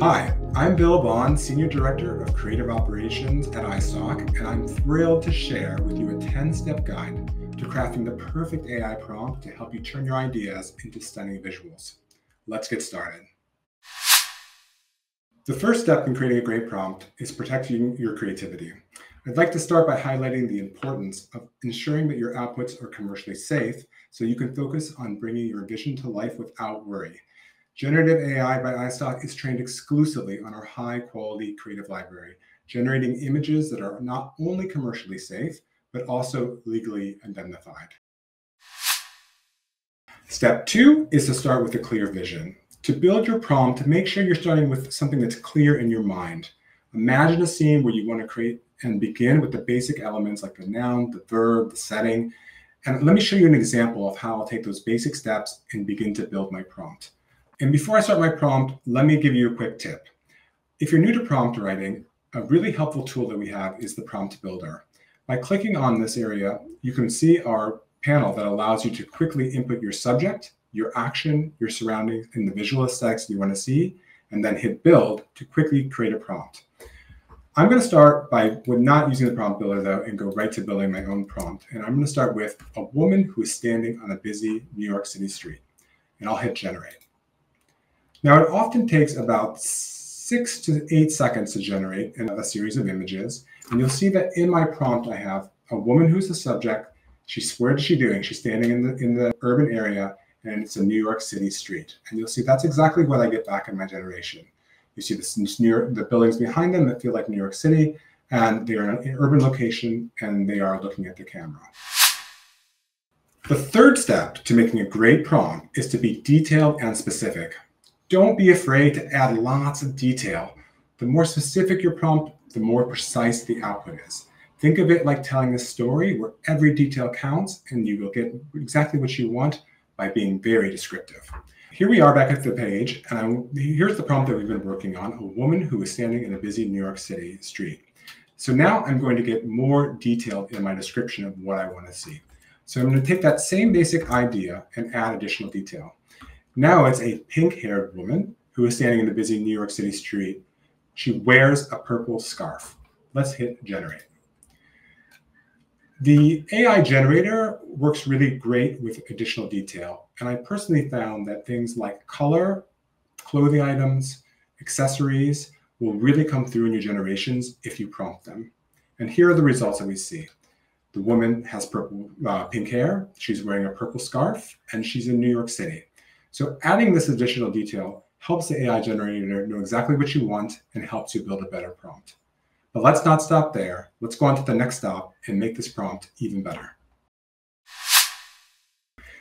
Hi, I'm Bill Bond, Senior Director of Creative Operations at iStock, and I'm thrilled to share with you a 10 step guide to crafting the perfect AI prompt to help you turn your ideas into stunning visuals. Let's get started. The first step in creating a great prompt is protecting your creativity. I'd like to start by highlighting the importance of ensuring that your outputs are commercially safe so you can focus on bringing your vision to life without worry. Generative AI by iStock is trained exclusively on our high quality creative library, generating images that are not only commercially safe, but also legally indemnified. Step two is to start with a clear vision. To build your prompt, make sure you're starting with something that's clear in your mind. Imagine a scene where you want to create and begin with the basic elements like the noun, the verb, the setting. And let me show you an example of how I'll take those basic steps and begin to build my prompt. And before I start my prompt, let me give you a quick tip. If you're new to prompt writing, a really helpful tool that we have is the prompt builder. By clicking on this area, you can see our panel that allows you to quickly input your subject, your action, your surroundings, and the visual aesthetics you want to see, and then hit build to quickly create a prompt. I'm going to start by with not using the prompt builder though and go right to building my own prompt. And I'm going to start with a woman who is standing on a busy New York City street. And I'll hit generate. Now, it often takes about six to eight seconds to generate a series of images. And you'll see that in my prompt, I have a woman who's the subject. She's where is she doing? She's standing in the in the urban area, and it's a New York City street. And you'll see that's exactly what I get back in my generation. You see this, this York, the buildings behind them that feel like New York City, and they are in an urban location, and they are looking at the camera. The third step to making a great prompt is to be detailed and specific. Don't be afraid to add lots of detail. The more specific your prompt, the more precise the output is. Think of it like telling a story where every detail counts and you will get exactly what you want by being very descriptive. Here we are back at the page, and I'm, here's the prompt that we've been working on, a woman who is standing in a busy New York City street. So now I'm going to get more detail in my description of what I want to see. So I'm going to take that same basic idea and add additional detail. Now it's a pink haired woman who is standing in the busy New York City street. She wears a purple scarf. Let's hit generate. The AI generator works really great with additional detail. And I personally found that things like color, clothing items, accessories will really come through in your generations if you prompt them. And here are the results that we see. The woman has purple, uh, pink hair. She's wearing a purple scarf, and she's in New York City. So adding this additional detail helps the AI generator know exactly what you want and helps you build a better prompt. But let's not stop there. Let's go on to the next stop and make this prompt even better.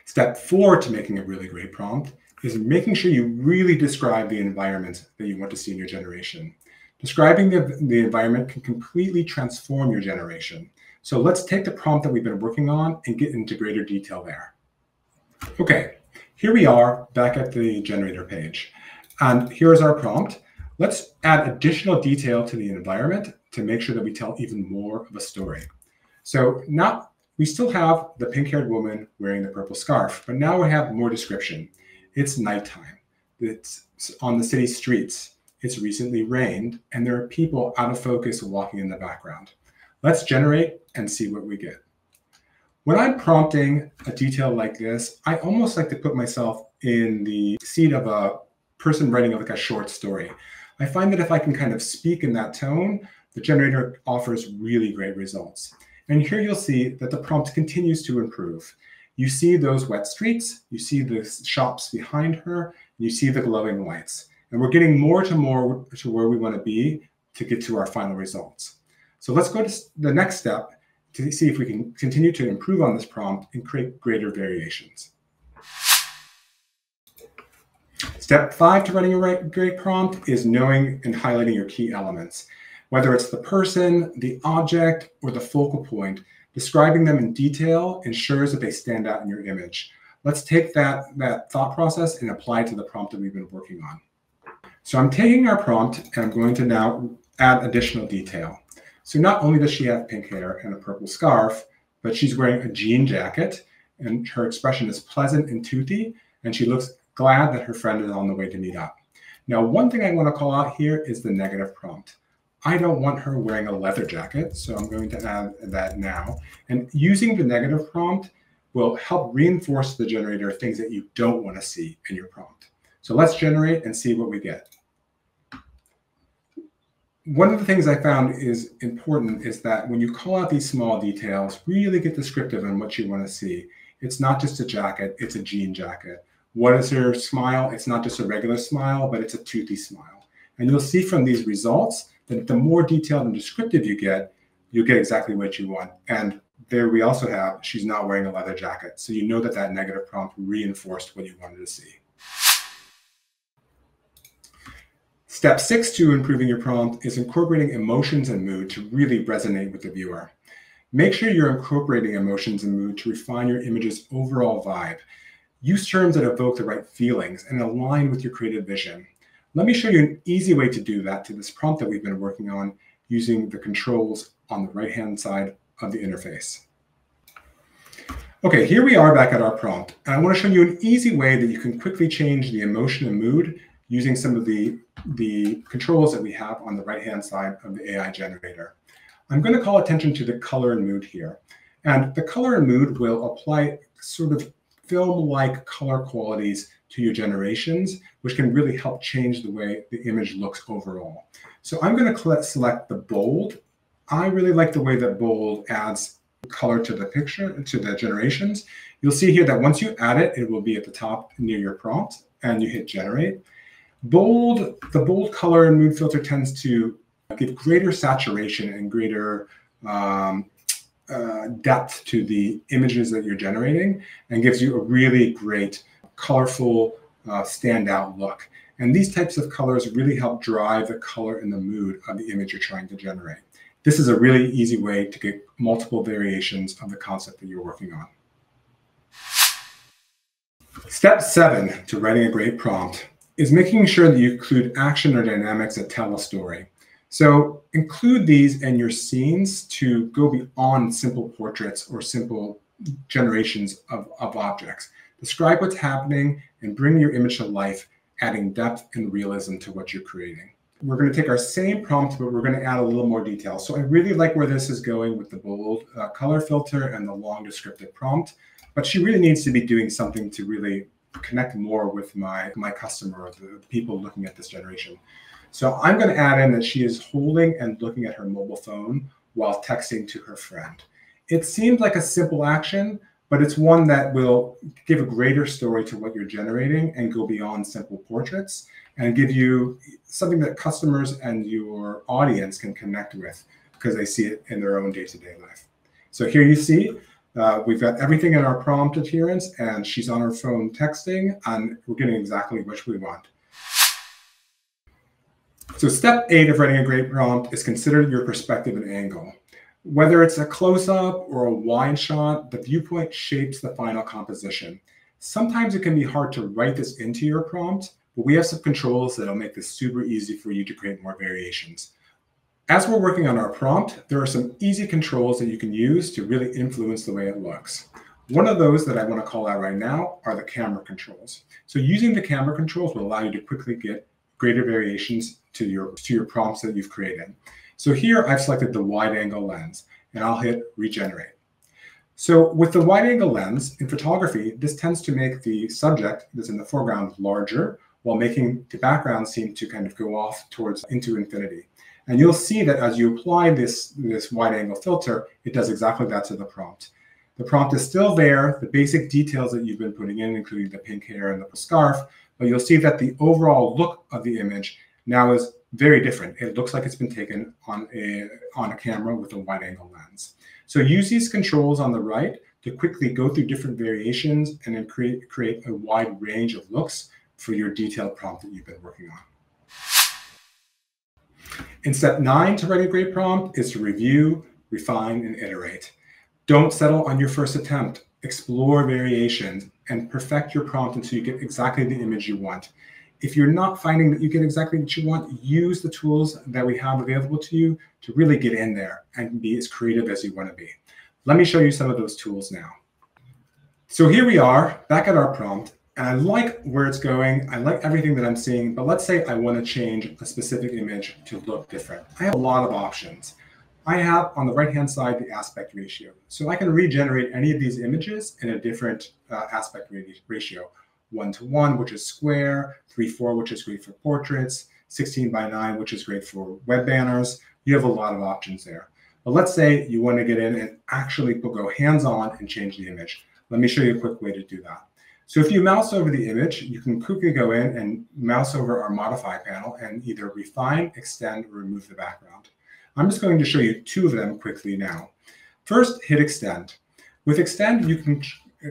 Step four to making a really great prompt is making sure you really describe the environment that you want to see in your generation. Describing the, the environment can completely transform your generation. So let's take the prompt that we've been working on and get into greater detail there. Okay, here we are back at the generator page. And here's our prompt. Let's add additional detail to the environment to make sure that we tell even more of a story. So now we still have the pink-haired woman wearing the purple scarf, but now we have more description. It's nighttime. It's on the city streets. It's recently rained, and there are people out of focus walking in the background. Let's generate and see what we get. When I'm prompting a detail like this, I almost like to put myself in the seat of a person writing like a short story. I find that if I can kind of speak in that tone, the generator offers really great results. And here you'll see that the prompt continues to improve. You see those wet streets, you see the shops behind her, you see the glowing lights. And we're getting more to more to where we want to be to get to our final results. So let's go to the next step to see if we can continue to improve on this prompt and create greater variations. Step five to writing a great prompt is knowing and highlighting your key elements. Whether it's the person, the object, or the focal point, describing them in detail ensures that they stand out in your image. Let's take that, that thought process and apply it to the prompt that we've been working on. So I'm taking our prompt and I'm going to now add additional detail. So not only does she have pink hair and a purple scarf, but she's wearing a jean jacket and her expression is pleasant and toothy, and she looks glad that her friend is on the way to meet up. Now, one thing I want to call out here is the negative prompt. I don't want her wearing a leather jacket, so I'm going to add that now. And using the negative prompt will help reinforce the generator things that you don't want to see in your prompt. So let's generate and see what we get. One of the things I found is important is that when you call out these small details, really get descriptive on what you want to see. It's not just a jacket, it's a jean jacket. What is her smile? It's not just a regular smile, but it's a toothy smile. And you'll see from these results that the more detailed and descriptive you get, you'll get exactly what you want. And there we also have, she's not wearing a leather jacket. So you know that that negative prompt reinforced what you wanted to see. Step six to improving your prompt is incorporating emotions and mood to really resonate with the viewer. Make sure you're incorporating emotions and mood to refine your image's overall vibe. Use terms that evoke the right feelings and align with your creative vision. Let me show you an easy way to do that to this prompt that we've been working on using the controls on the right-hand side of the interface. Okay, here we are back at our prompt. And I want to show you an easy way that you can quickly change the emotion and mood using some of the, the controls that we have on the right-hand side of the AI generator. I'm going to call attention to the color and mood here. And the color and mood will apply sort of film-like color qualities to your generations, which can really help change the way the image looks overall. So I'm going to select the bold. I really like the way that bold adds color to the picture, to the generations. You'll see here that once you add it, it will be at the top near your prompt and you hit generate. Bold, the bold color and mood filter tends to give greater saturation and greater um, uh, depth to the images that you're generating and gives you a really great colorful uh, standout look. And these types of colors really help drive the color and the mood of the image you're trying to generate. This is a really easy way to get multiple variations of the concept that you're working on. Step seven to writing a great prompt is making sure that you include action or dynamics that tell a story. So include these in your scenes to go beyond simple portraits or simple generations of, of objects. Describe what's happening and bring your image to life, adding depth and realism to what you're creating. We're going to take our same prompt, but we're going to add a little more detail. So I really like where this is going with the bold uh, color filter and the long descriptive prompt, but she really needs to be doing something to really connect more with my, my customer the people looking at this generation. So I'm going to add in that she is holding and looking at her mobile phone while texting to her friend. It seems like a simple action, but it's one that will give a greater story to what you're generating and go beyond simple portraits and give you something that customers and your audience can connect with because they see it in their own day-to-day life. So here you see uh, we've got everything in our prompt adherence and she's on her phone texting and we're getting exactly what we want. So step eight of writing a great prompt is consider your perspective and angle. Whether it's a close-up or a wide shot, the viewpoint shapes the final composition. Sometimes it can be hard to write this into your prompt, but we have some controls that'll make this super easy for you to create more variations. As we're working on our prompt, there are some easy controls that you can use to really influence the way it looks. One of those that I want to call out right now are the camera controls. So using the camera controls will allow you to quickly get greater variations to your, to your prompts that you've created. So here I've selected the wide angle lens and I'll hit regenerate. So with the wide angle lens in photography, this tends to make the subject that's in the foreground larger while making the background seem to kind of go off towards into infinity. And you'll see that as you apply this, this wide angle filter, it does exactly that to the prompt. The prompt is still there, the basic details that you've been putting in, including the pink hair and the scarf, but you'll see that the overall look of the image now is very different. It looks like it's been taken on a, on a camera with a wide angle lens. So use these controls on the right to quickly go through different variations and then create, create a wide range of looks for your detailed prompt that you've been working on. In step nine to write a great prompt is to review, refine, and iterate. Don't settle on your first attempt. Explore variations and perfect your prompt until you get exactly the image you want. If you're not finding that you get exactly what you want, use the tools that we have available to you to really get in there and be as creative as you want to be. Let me show you some of those tools now. So here we are back at our prompt and I like where it's going. I like everything that I'm seeing, but let's say I want to change a specific image to look different. I have a lot of options. I have on the right-hand side the aspect ratio. So I can regenerate any of these images in a different uh, aspect ratio. One to one, which is square, three, four, which is great for portraits, 16 by nine, which is great for web banners. You have a lot of options there. But let's say you want to get in and actually go hands-on and change the image. Let me show you a quick way to do that. So if you mouse over the image, you can quickly go in and mouse over our modify panel and either refine, extend, or remove the background. I'm just going to show you two of them quickly now. First, hit extend. With extend, you can uh,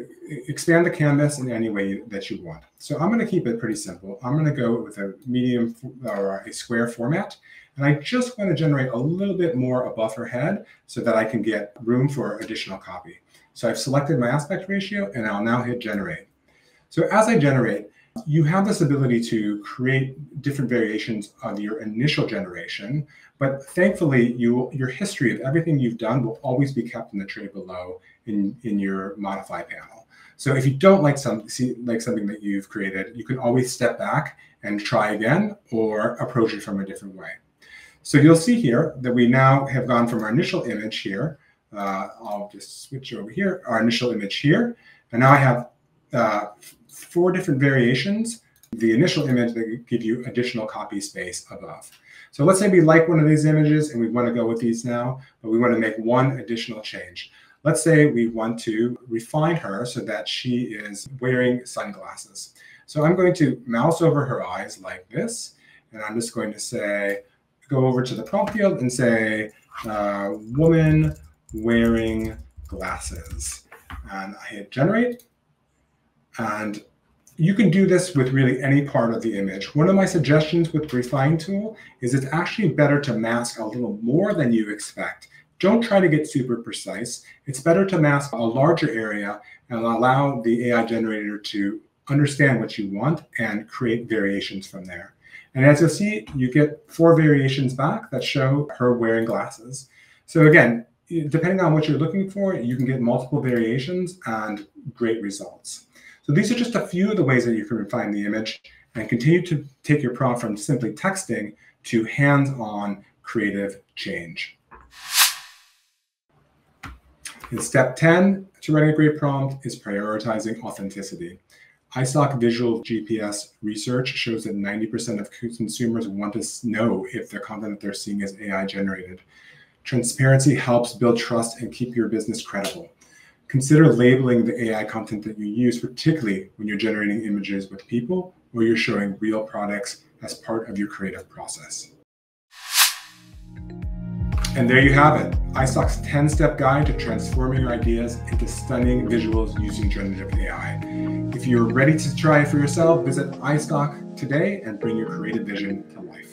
expand the canvas in any way that you want. So I'm going to keep it pretty simple. I'm going to go with a medium or a square format. And I just want to generate a little bit more above her head so that I can get room for additional copy. So I've selected my aspect ratio and I'll now hit generate. So as I generate, you have this ability to create different variations of your initial generation, but thankfully you, your history of everything you've done will always be kept in the tray below in, in your modify panel. So if you don't like some see, like something that you've created, you can always step back and try again or approach it from a different way. So you'll see here that we now have gone from our initial image here. Uh, I'll just switch over here, our initial image here. And now I have uh, four different variations, the initial image that give you additional copy space above. So let's say we like one of these images and we want to go with these now, but we want to make one additional change. Let's say we want to refine her so that she is wearing sunglasses. So I'm going to mouse over her eyes like this, and I'm just going to say, go over to the prompt field and say, uh, woman wearing glasses. And I hit generate, and you can do this with really any part of the image. One of my suggestions with Refine Tool is it's actually better to mask a little more than you expect. Don't try to get super precise. It's better to mask a larger area and allow the AI generator to understand what you want and create variations from there. And as you'll see, you get four variations back that show her wearing glasses. So again, depending on what you're looking for, you can get multiple variations and great results. So these are just a few of the ways that you can refine the image and continue to take your prompt from simply texting to hands-on creative change. In step 10 to writing a great prompt is prioritizing authenticity. iStock Visual GPS research shows that 90% of consumers want to know if the content that they're seeing is AI generated. Transparency helps build trust and keep your business credible. Consider labeling the AI content that you use, particularly when you're generating images with people or you're showing real products as part of your creative process. And there you have it, iStock's 10-step guide to transforming your ideas into stunning visuals using generative AI. If you're ready to try it for yourself, visit iStock today and bring your creative vision to life.